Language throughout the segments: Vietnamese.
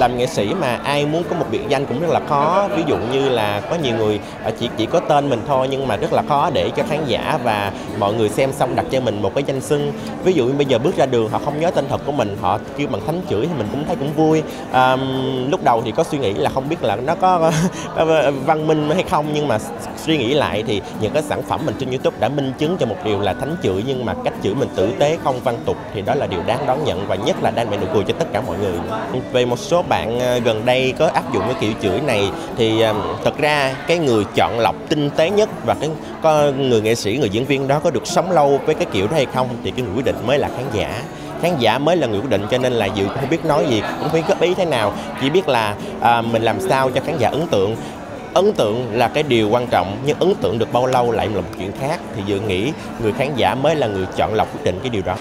làm nghệ sĩ mà ai muốn có một biệt danh cũng rất là khó. Ví dụ như là có nhiều người à, chỉ chỉ có tên mình thôi nhưng mà rất là khó để cho khán giả và mọi người xem xong đặt cho mình một cái danh xưng. Ví dụ như bây giờ bước ra đường họ không nhớ tên thật của mình họ kêu bằng thánh chửi thì mình cũng thấy cũng vui. À, lúc đầu thì có suy nghĩ là không biết là nó có văn minh hay không nhưng mà suy nghĩ lại thì những cái sản phẩm mình trên youtube đã minh chứng cho một điều là thánh chửi nhưng mà cách chửi mình tử tế không văn tục thì đó là điều đáng đón nhận và nhất là đang nụ cười cho tất cả mọi người về một số bạn ờ, gần đây có áp dụng cái kiểu chửi này thì ờ, thật ra cái người chọn lọc tinh tế nhất và cái có người nghệ sĩ người diễn viên đó có được sống lâu với cái kiểu đó hay không thì cái người quyết định mới là khán giả. Khán giả mới là người quyết định cho nên là dự không biết nói gì cũng không biết góp ý thế nào. Chỉ biết là à, mình làm sao cho khán giả ấn tượng. Ấn tượng là cái điều quan trọng nhưng ấn tượng được bao lâu lại là một chuyện khác. Thì dự nghĩ người khán giả mới là người chọn lọc quyết định cái điều đó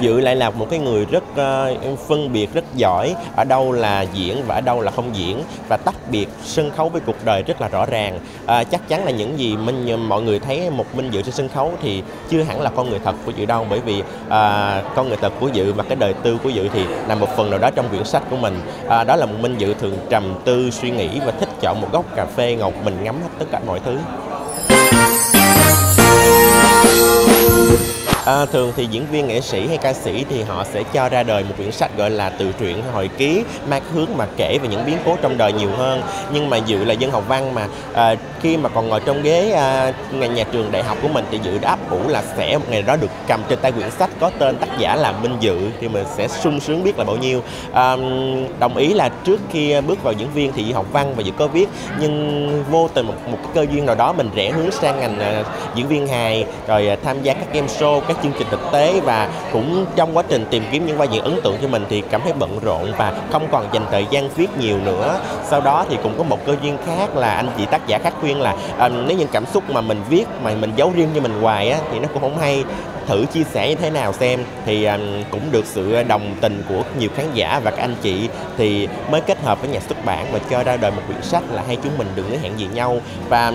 dự lại là một cái người rất uh, phân biệt rất giỏi ở đâu là diễn và ở đâu là không diễn và tách biệt sân khấu với cuộc đời rất là rõ ràng. Uh, chắc chắn là những gì minh ờ, mọi người thấy một minh dự trên sân khấu thì chưa hẳn là con người thật của dự đâu bởi vì uh, con người thật của dự và cái đời tư của dự thì là một phần nào đó trong quyển sách của mình. Uh, đó là một minh dự thường trầm tư suy nghĩ và thích chọn một góc cà phê ngọc mình ngắm hết tất cả mọi thứ. À, thường thì diễn viên nghệ sĩ hay ca sĩ thì họ sẽ cho ra đời một quyển sách gọi là tự truyện hồi ký mang hướng mà kể về những biến cố trong đời nhiều hơn. Nhưng mà dự là dân học văn mà à, khi mà còn ngồi trong ghế à, nhà, nhà trường đại học của mình thì dự đã ấp ủ là sẽ một ngày đó được cầm trên tay quyển sách có tên tác giả là Minh Dự thì mình sẽ sung sướng biết là bao nhiêu. À, đồng ý là trước khi bước vào diễn viên thì dự học văn và dự có viết nhưng vô tình một, một cái cơ duyên nào đó mình rẽ hướng sang ngành à, diễn viên hài rồi à, tham gia các game show các các chương trình thực tế và cũng trong quá trình tìm kiếm những vai diễn ấn tượng cho mình thì cảm thấy bận rộn và không còn dành thời gian viết nhiều nữa. Sau đó thì cũng có một cơ duyên khác là anh chị tác giả khác khuyên là à, nếu những cảm xúc mà mình viết mà mình giấu riêng cho mình hoài á thì nó cũng không hay thử chia sẻ như thế nào xem. Thì à, cũng được sự đồng tình của nhiều khán giả và các anh chị thì mới kết hợp với nhà xuất bản và cho ra đời một quyển sách là hai chúng mình đừng hứa hẹn gì nhau. Và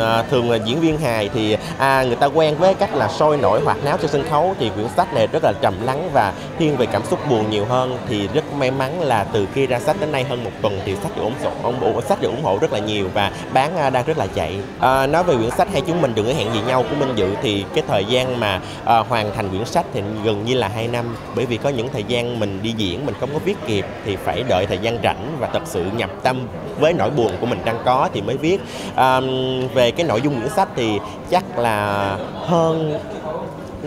à, thường là diễn viên hài thì à, người ta quen với cách là sôi nổi hoạt náo trên sân khấu thì quyển sách này rất là trầm lắng và thiên về cảm xúc buồn nhiều hơn. Thì rất may mắn là từ khi ra sách đến nay hơn một tuần thì sách được ủng hộ ông sách được ủng hộ rất là nhiều và bán à, đang rất là chạy. À, nói về quyển sách hai chúng mình đừng hứa hẹn gì nhau của Minh Dự thì cái thời gian mà à, hoàn thành quyển sách thì gần như là 2 năm bởi vì có những thời gian mình đi diễn mình không có viết kịp thì phải đợi thời gian rảnh và thật sự nhập tâm với nỗi buồn của mình đang có thì mới viết. À, về cái nội dung quyển sách thì chắc là hơn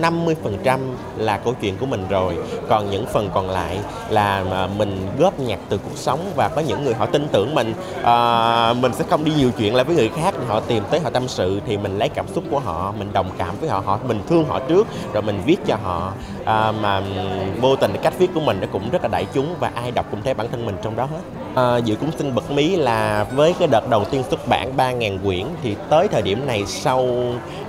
50% là câu chuyện của mình rồi. Còn những phần còn lại là à, mình góp nhặt từ cuộc sống và có những người họ tin tưởng mình. À, mình sẽ không đi nhiều chuyện lại với người khác họ tìm tới họ tâm sự thì mình lấy cảm xúc của họ mình đồng cảm với họ họ mình thương họ trước rồi mình viết cho họ. À, mà vô tình cách viết của mình nó cũng rất là đại chúng và ai đọc cũng thấy bản thân mình trong đó hết. À, dự cũng xin bật mí là với cái đợt đầu tiên xuất bản 3.000 quyển thì tới thời điểm này sau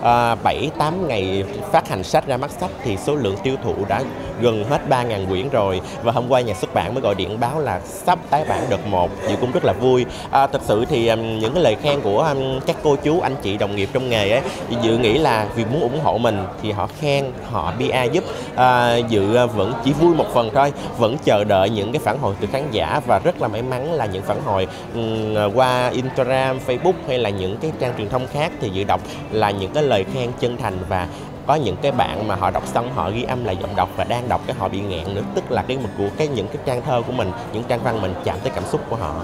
à, 7-8 ngày phát hành sách ra mắt sách thì số lượng tiêu thụ đã gần hết 3.000 quyển rồi. Và hôm qua nhà xuất bản mới gọi điện báo là sắp tái bản đợt 1 dự cũng rất là vui. À, thật sự thì những cái lời khen của các cô chú anh chị đồng nghiệp trong nghề ấy thì dự nghĩ là vì muốn ủng hộ mình thì họ khen họ bia giúp. À, dự à, vẫn chỉ vui một phần thôi vẫn chờ đợi những cái phản hồi từ khán giả. Và rất là may mắn là những phản hồi um, qua Instagram, Facebook hay là những cái trang truyền thông khác thì dự đọc là những cái lời khen chân thành và có những cái bạn mà họ đọc xong họ ghi âm lại giọng đọc và đang đọc cái họ bị nghẹn nữa tức là cái mực của cái những cái trang thơ của mình những trang văn mình chạm tới cảm xúc của họ.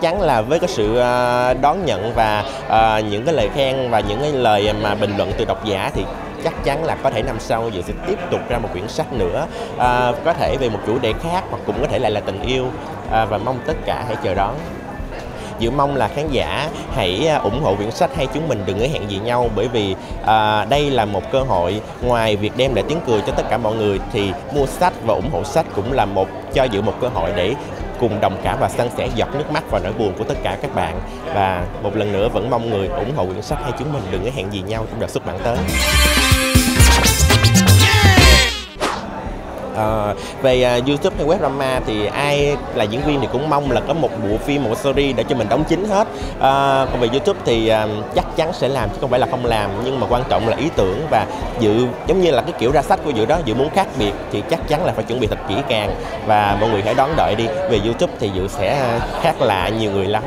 Chắn là với cái sự ờ, đón nhận và ờ, những cái lời khen và những cái lời mà bình luận từ độc giả thì chắc chắn là có thể năm sau dự sẽ tiếp tục ra một quyển sách nữa. À, có thể về một chủ đề khác hoặc cũng có thể lại là tình yêu. À, và mong tất cả hãy chờ đón dự mong là khán giả hãy à, ủng hộ quyển sách hay chúng mình đừng có hẹn gì nhau bởi vì à, đây là một cơ hội ngoài việc đem lại tiếng cười cho tất cả mọi người thì mua sách và ủng hộ sách cũng là một cho dự một cơ hội để cùng đồng cảm và san sẻ giọt nước mắt và nỗi buồn của tất cả các bạn. Và một lần nữa vẫn mong người ủng hộ quyển sách hay chúng mình đừng có hẹn gì nhau trong đợt xuất bản tới. Ờ, à, về uh, YouTube hay web drama thì ai là diễn viên thì cũng mong là có một bộ phim một series để cho mình đóng chính hết. À, còn về YouTube thì uh, chắc chắn sẽ làm chứ không phải là không làm nhưng mà quan trọng là ý tưởng và dự giống như là cái kiểu ra sách của dự đó dự muốn khác biệt thì chắc chắn là phải chuẩn bị thật kỹ càng. Và mọi người hãy đón đợi đi về YouTube thì dự sẽ à, khác lạ nhiều người lắm.